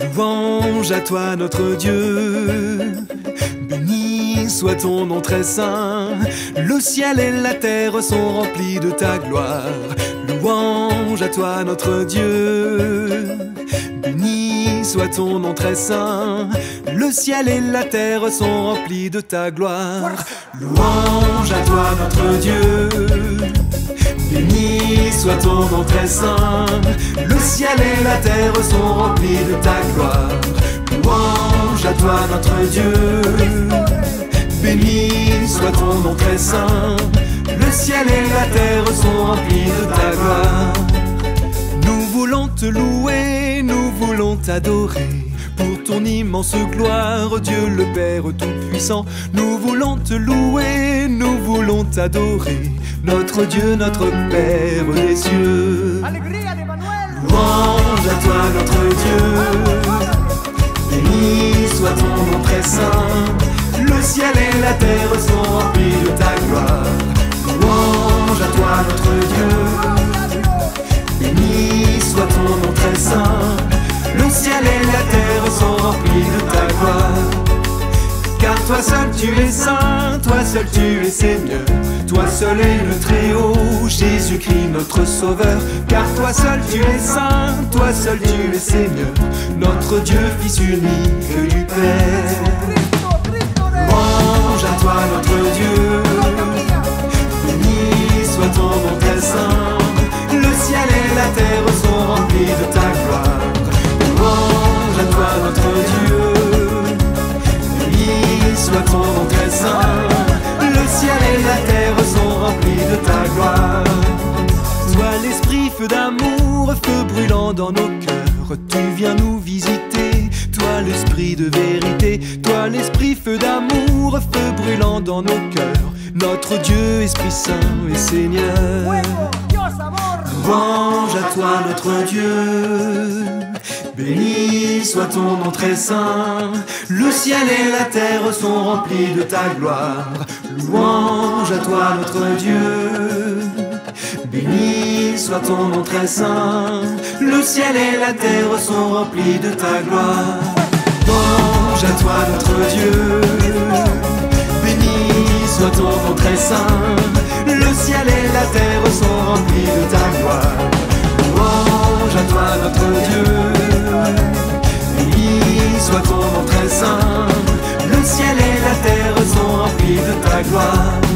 Louange à toi notre Dieu. Béni soit ton nom très saint. Le ciel et la terre sont remplis de ta gloire. Louange à toi notre Dieu. Béni soit ton nom très saint. Le ciel et la terre sont remplis de ta gloire. Louange à toi notre Dieu. Béni soit ton nom très saint. Le ciel et la terre sont remplis de ta gloire. Louange à toi notre Dieu. Béni soit ton nom très saint. Le ciel et la terre sont remplis de ta gloire. Nous voulons te louer, nous voulons t'adorer. Ton immense gloire, Dieu le Père Tout-Puissant, nous voulons te louer, nous voulons t'adorer. Notre Dieu, notre Père des cieux. Louange à toi, notre Dieu. Béni soit ton nom très saint. Le ciel et la terre sont toi seul tu es saint, toi seul tu es Seigneur, toi seul est le Très-Haut, Jésus-Christ notre Sauveur. Car toi seul tu es saint, toi seul tu es Seigneur, notre Dieu, Fils unique du Père. Louange à toi notre Dieu, béni soit ton nom très saint. Le ciel et la terre sont remplis de ta gloire. Louange à toi notre Dieu. Soit ton nom très saint. Le ciel et la terre sont remplis de ta gloire. Toi l'esprit feu d'amour, feu brûlant dans nos cœurs, tu viens nous visiter. Toi l'esprit de vérité, toi l'esprit feu d'amour, feu brûlant dans nos cœurs. Notre Dieu, Esprit Saint et Seigneur. amor. Louange à toi notre Dieu. Béni soit ton nom très saint. Le ciel et la terre sont remplis de ta gloire. Louange à toi notre Dieu. Béni soit ton nom très saint. Le ciel et la terre sont remplis de ta gloire. Louange à toi notre Dieu. Béni soit ton nom très saint. Le ciel et la terre sont remplis de ta gloire. Louange à toi notre Dieu. Saint. Le ciel et